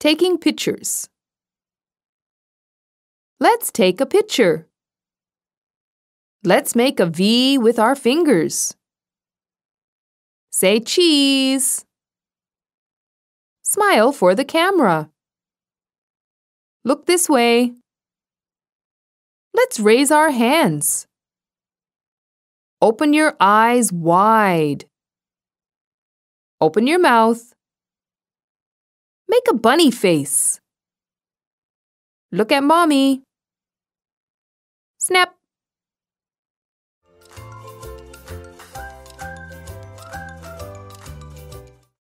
Taking pictures. Let's take a picture. Let's make a V with our fingers. Say cheese. Smile for the camera. Look this way. Let's raise our hands. Open your eyes wide. Open your mouth. Make a bunny face. Look at mommy. Snap.